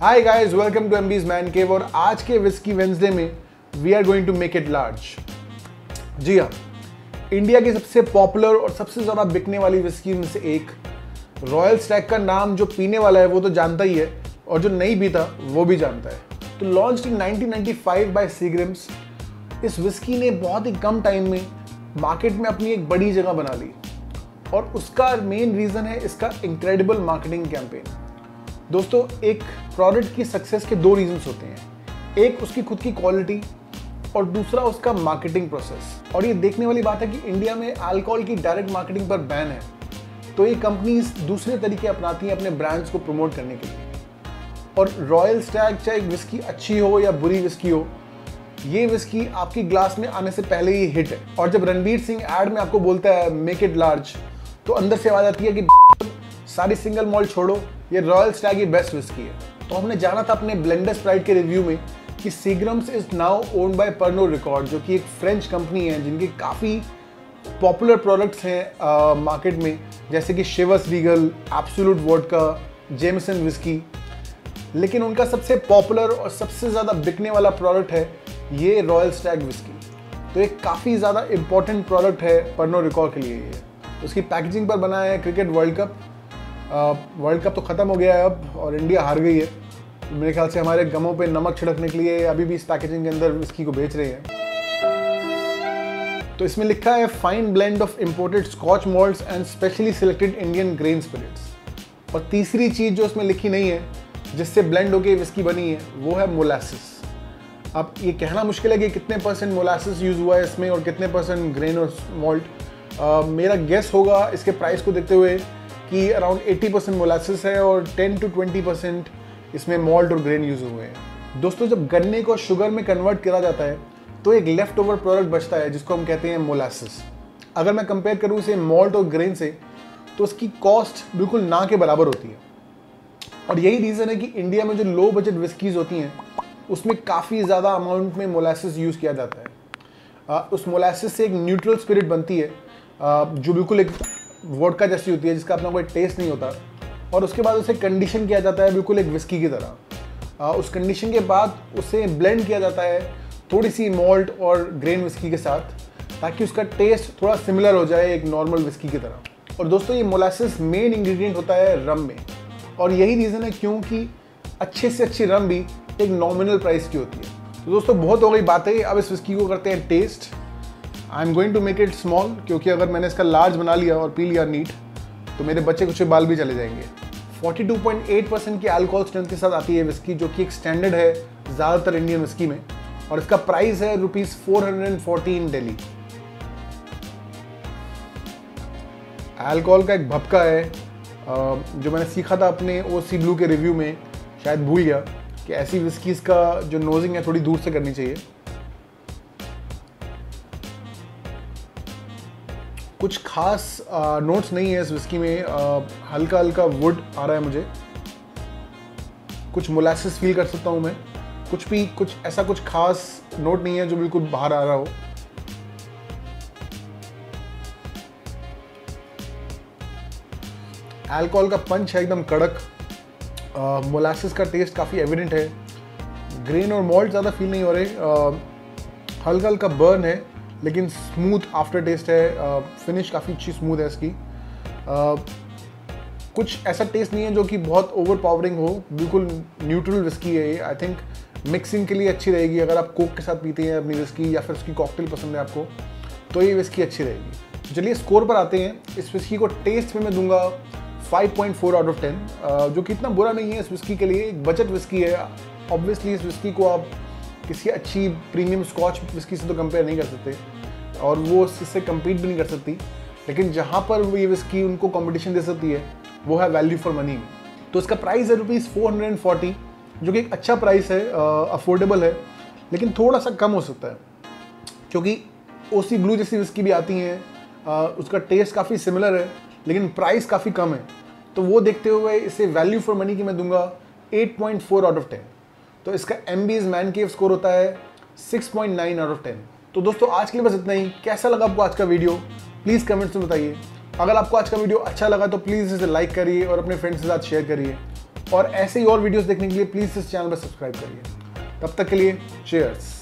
Hi guys welcome to एमबीज man cave और आज के विस्की वेंसडे में we are going to make it large जी हाँ इंडिया की सबसे पॉपुलर और सबसे ज़्यादा बिकने वाली विस्की में से एक रॉयल स्टैक का नाम जो पीने वाला है वो तो जानता ही है और जो नहीं पीता वो भी जानता है। तो लॉन्च इन 1995 बाय सीग्रिम्स इस विस्की ने बहुत ही कम टाइम में मार्केट में अपनी एक बड़ी जगह बना ली और उसका मेन रीज़न है इसका इनक्रेडिबल मार्केटिंग कैंपेन दोस्तों, एक प्रोडक्ट की सक्सेस के दो रीजंस होते हैं। एक, उसकी खुद की क्वालिटी और दूसरा, उसका मार्केटिंग प्रोसेस और ये देखने वाली बात है कि इंडिया में अल्कोहल की डायरेक्ट मार्केटिंग पर बैन है। तो ये कंपनीज़ दूसरे तरीके अपनाती हैं अपने ब्रांड्स को प्रमोट करने के लिए। और रॉयल स्टैग चाहे विस्की अच्छी हो या बुरी विस्की हो, ये विस्की आपकी ग्लास में आने से पहले ही हिट है। और जब रणबीर सिंह एड में आपको बोलता है मेक इट लार्ज तो अंदर से आवाज़ आती है कि सारी सिंगल मॉल छोड़ो, ये रॉयल स्टैग की बेस्ट विस्की है। तो हमने जाना था अपने ब्लेंडर स्प्राइट के रिव्यू में कि Seagram's is now owned by Pernod Ricard जो कि एक फ्रेंच कंपनी है, जिनके काफ़ी पॉपुलर प्रोडक्ट्स हैं मार्केट में, जैसे कि Chivas Regal Absolut vodka Jameson whisky लेकिन उनका सबसे पॉपुलर और सबसे ज़्यादा बिकने वाला प्रोडक्ट है ये रॉयल स्टैग विस्की तो एक काफ़ी ज़्यादा इंपॉर्टेंट प्रोडक्ट है पर्नो रिकॉर्ड के लिए ये। उसकी पैकेजिंग पर बना है cricket world cup world cup तो ख़त्म हो गया है अब और इंडिया हार गई है। मेरे ख्याल से हमारे गमों पे नमक छिड़कने के लिए अभी भी इस पैकेजिंग के अंदर विस्की को बेच रहे हैं। तो इसमें लिखा है fine blend of imported scotch malts and specially selected Indian grain spirits और तीसरी चीज़ जो इसमें लिखी नहीं है, जिससे ब्लेंड होकर विस्की बनी है, वो है मोलासिस अब ये कहना मुश्किल है कि कितने परसेंट मोलासिस यूज़ हुआ है इसमें और कितने परसेंट ग्रेन और मॉल्ट मेरा गेस होगा इसके प्राइस को देखते हुए कि अराउंड 80 परसेंट मोलासिस है और 10 टू 20 परसेंट इसमें मॉल्ट और ग्रेन यूज़ हुए हैं। दोस्तों, जब गन्ने को शुगर में कन्वर्ट किया जाता है तो एक लेफ़्ट ओवर प्रोडक्ट बचता है, जिसको हम कहते हैं मोलासिस अगर मैं कंपेयर करूँ इसे मॉल्ट और ग्रेन से तो उसकी कॉस्ट बिल्कुल ना के बराबर होती है। और यही रीज़न है कि इंडिया में जो लो बजट विस्कीज़ होती हैं, उसमें काफ़ी ज़्यादा अमाउंट में मोलासिस यूज़ किया जाता है। उस मोलासिस से एक न्यूट्रल स्पिरिट बनती है जो बिल्कुल एक वोडका जैसी होती है, जिसका अपना कोई टेस्ट नहीं होता। और उसके बाद उसे कंडीशन किया जाता है बिल्कुल एक विस्की की तरह। उस कंडीशन के बाद उसे ब्लेंड किया जाता है थोड़ी सी मॉल्ट और ग्रेन विस्की के साथ, ताकि उसका टेस्ट थोड़ा सिमिलर हो जाए एक नॉर्मल विस्की की तरह। और दोस्तों, ये मोलासिस मेन इंग्रेडिएंट होता है रम में। और यही रीज़न है क्योंकि अच्छे से अच्छी रम भी एक नॉमिनल प्राइस की होती है। तो दोस्तों, बहुत हो गई बातें। अब इस विस्की को करते हैं taste I am going to make it small क्योंकि अगर मैंने इसका लार्ज बना लिया और पी लिया नीट तो मेरे बच्चे कुछ बाल भी चले जाएँगे। 42.8 परसेंट की अल्कोहल स्ट्रेंथ के साथ आती है विस्की जो कि एक स्टैंडर्ड है ज़्यादातर इंडियन विस्की में, और इसका प्राइस है रुपीज़ फोर डेली अल्कोहल का एक भपका है जो मैंने सीखा था अपने ओ सी ब्लू के रिव्यू में, शायद भूल गया, कि ऐसी विस्कीज़ का जो नोजिंग है थोड़ी दूर से करनी चाहिए। कुछ खास नोट्स नहीं है इस विस्की में। हल्का हल्का वुड आ रहा है मुझे। कुछ मोलासिस फील कर सकता हूँ मैं। कुछ भी, कुछ ऐसा कुछ खास नोट नहीं है जो बिल्कुल बाहर आ रहा हो। अल्कोहल का पंच है एकदम कड़क। मोलासिस का टेस्ट काफ़ी एविडेंट है। ग्रेन और मॉल्ट ज़्यादा फील नहीं हो रहे। हल्का हल्का बर्न है। लेकिन स्मूथ आफ्टर टेस्ट है फिनिश काफ़ी अच्छी स्मूथ है इसकी। कुछ ऐसा टेस्ट नहीं है जो कि बहुत ओवर पावरिंग हो। बिल्कुल न्यूट्रल विस्की है ये। आई थिंक मिक्सिंग के लिए अच्छी रहेगी अगर आप कोक के साथ पीते हैं अपनी विस्की या फिर उसकी कॉकटेल पसंद है आपको तो ये विस्की अच्छी रहेगी। चलिए स्कोर पर आते हैं। इस विस्की को टेस्ट में मैं दूँगा 5.4 आउट ऑफ़ 10 जो कि इतना बुरा नहीं है इस विस्की के लिए। एक बजट विस्की है। ऑब्वियसली इस विस्की को आप किसी अच्छी प्रीमियम स्कॉच विस्की से तो कंपेयर नहीं कर सकते। और वो इससे कम्पीट भी नहीं कर सकती। लेकिन जहाँ पर वो ये विस्की उनको कॉम्पिटिशन दे सकती है, वो है वैल्यू फॉर मनी तो इसका प्राइस है rupees four hundred and forty जो कि एक अच्छा प्राइस है अफोर्डेबल है, लेकिन थोड़ा सा कम हो सकता है। क्योंकि ओ सी ब्लू जैसी विस्की भी आती हैं उसका टेस्ट काफ़ी सिमिलर है, लेकिन प्राइस काफ़ी कम है। तो वो देखते हुए इसे वैल्यू फॉर मनी की मैं दूँगा 8.4 आउट ऑफ़ 10 तो इसका एम बीज मैन केव स्कोर होता है 6.9 आउट ऑफ़ 10 तो दोस्तों, आज के लिए बस इतना ही। कैसा लगा आपको आज का वीडियो? प्लीज़ कमेंट्स में बताइए। अगर आपको आज का वीडियो अच्छा लगा तो प्लीज़ इसे लाइक करिए और अपने फ्रेंड्स के साथ शेयर करिए। और ऐसे ही और वीडियोस देखने के लिए प्लीज़ इस चैनल पर सब्सक्राइब करिए। तब तक के लिए चेयर्स